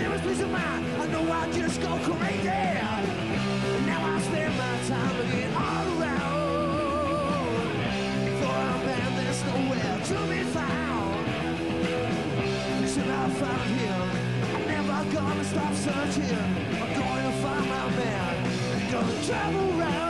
serious peace of mind. I know I just go crazy. Now I spend my time looking all around for a man that's nowhere to be found. Should I find him? I'm never gonna stop searching. I'm going to find my man. I'm gonna travel around.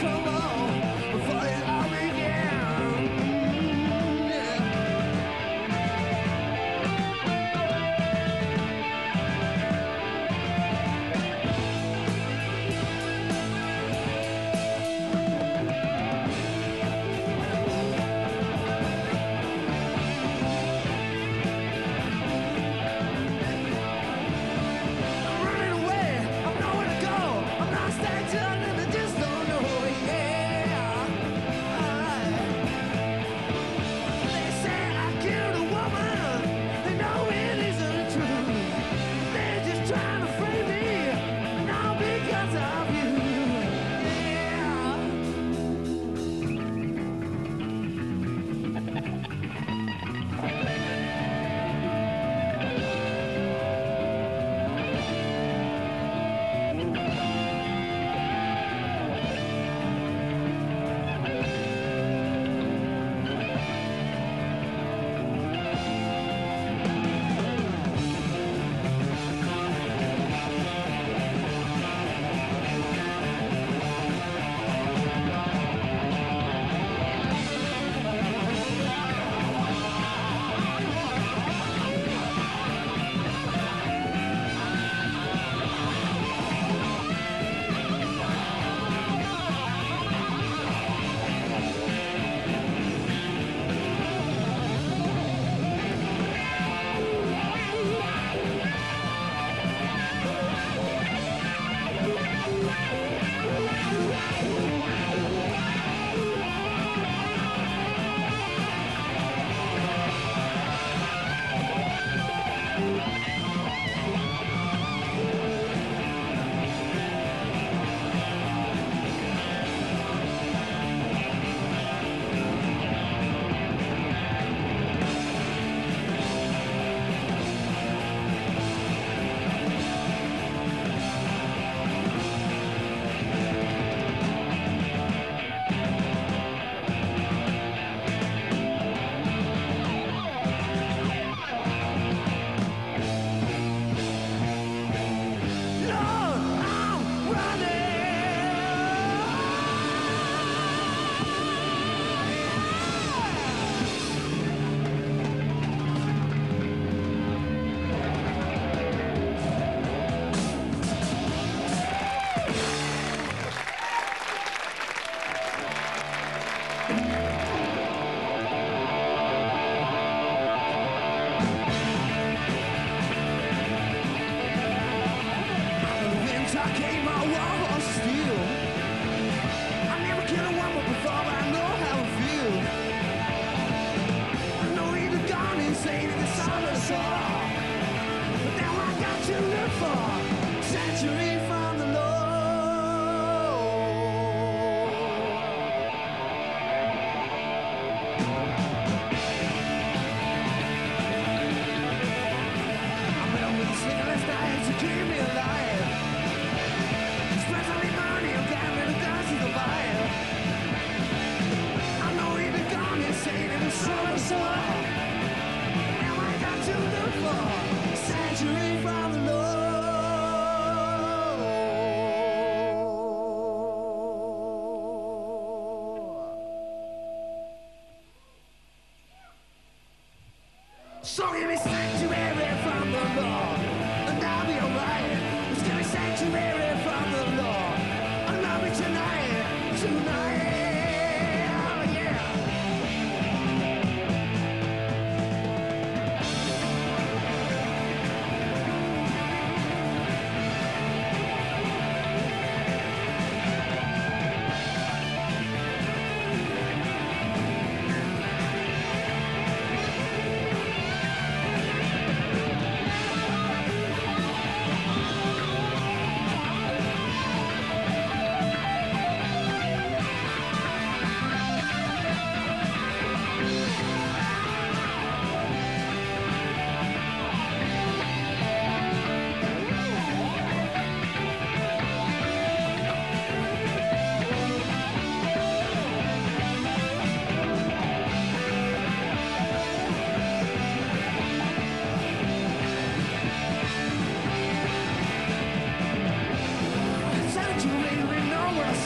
come on. Christmas.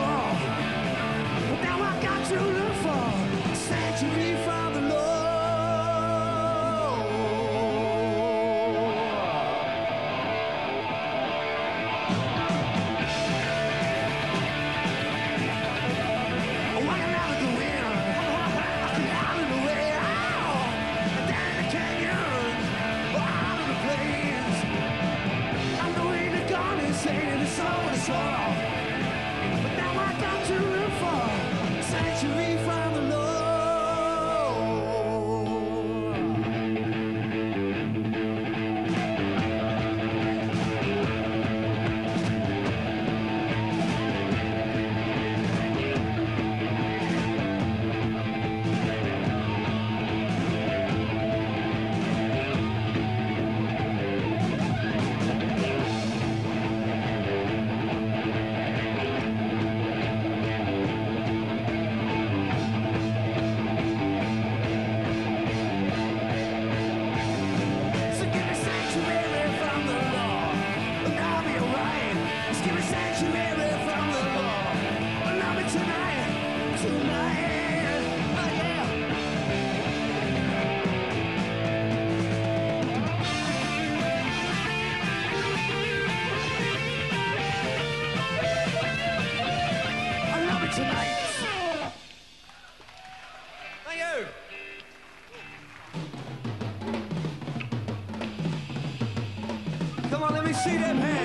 now I got to look for. Said. see them hands.